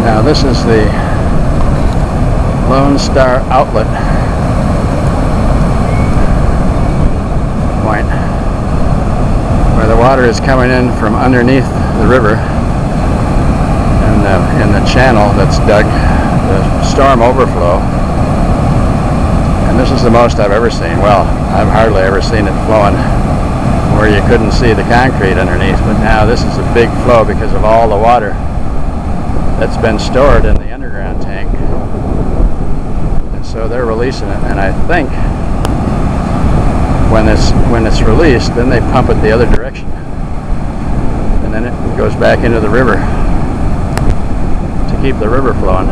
Now this is the Lone Star outlet point where the water is coming in from underneath the river in the, uh, in the channel that's dug, the storm overflow. And this is the most I've ever seen. Well, I've hardly ever seen it flowing where you couldn't see the concrete underneath, but now this is a big flow because of all the water that's been stored in the underground tank. And so they're releasing it, and I think when it's when it's released, then they pump it the other direction, and then it goes back into the river to keep the river flowing.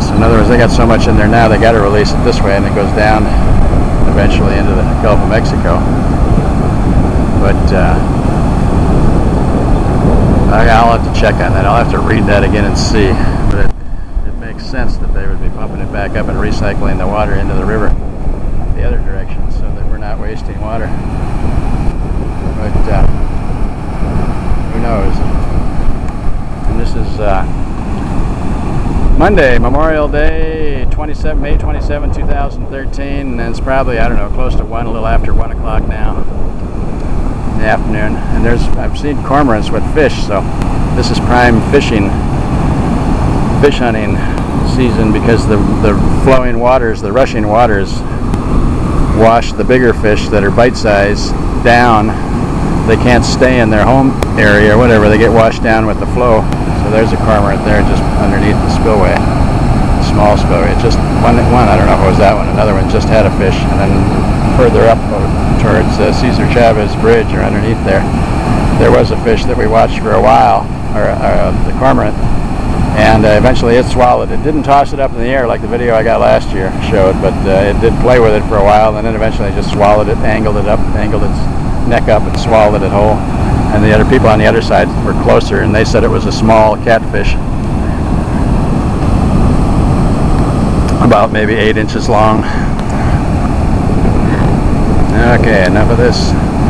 So in other words, they got so much in there now, they got to release it this way, and it goes down eventually into the Gulf of Mexico. But uh, I'll have to check on that. I'll have to read that again and see. But it, it makes sense that they would be pumping it back up and recycling the water into the river the other direction so that we're not wasting water. But uh, who knows? And this is uh, Monday, Memorial Day, 27, May 27, 2013, and it's probably, I don't know, close to 1, a little after 1 o'clock now the afternoon. And there's, I've seen cormorants with fish, so this is prime fishing, fish hunting season because the, the flowing waters, the rushing waters, wash the bigger fish that are bite-size down. They can't stay in their home area or whatever, they get washed down with the flow. So there's a cormorant there just underneath the spillway, small spillway. Just one, one, I don't know if it was that one, another one just had a fish, and then further up towards uh, Cesar Chavez Bridge or underneath there, there was a fish that we watched for a while, or uh, the cormorant, and uh, eventually it swallowed it. Didn't toss it up in the air like the video I got last year showed, but uh, it did play with it for a while, and then eventually just swallowed it, angled it up, angled its neck up, and swallowed it whole. And the other people on the other side were closer and they said it was a small catfish. About maybe eight inches long okay enough of this